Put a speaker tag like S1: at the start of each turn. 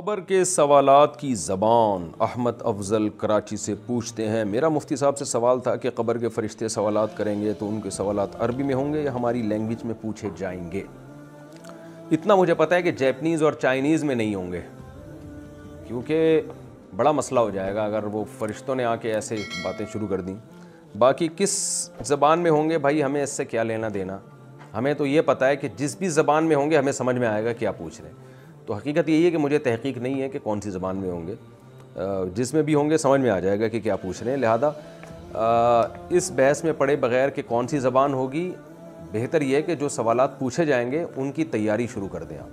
S1: ख़बर के सवालात की ज़बान अहमद अफजल कराची से पूछते हैं। मेरा मुफ्ती साहब से सवाल था कि क़बर के फ़रिश्ते सवालात करेंगे तो उनके सवालात अरबी में होंगे या हमारी लैंग्वेज में पूछे जाएँगे? इतना मुझे पता है कि जैपनीज़ और चाइनीज़ में नहीं होंगे, क्योंकि बड़ा मसला हो जाएगा अगर वो फ़रिश्तों ने आके ऐसे बातें शुरू कर दी। बाकी किस ज़बान में होंगे भाई, हमें इससे क्या लेना देना? हमें तो ये पता है कि जिस भी ज़बान में होंगे, हमें समझ में आएगा क्या पूछ रहे हैं। तो हकीकत यही है कि मुझे तहकीक नहीं है कि कौन सी ज़बान में होंगे। जिसमें भी होंगे समझ में आ जाएगा कि क्या पूछ रहे हैं। लिहाजा इस बहस में पड़े बगैर कि कौन सी ज़बान होगी, बेहतर यह है कि जो सवाल पूछे जाएँगे, उनकी तैयारी शुरू कर दें आप।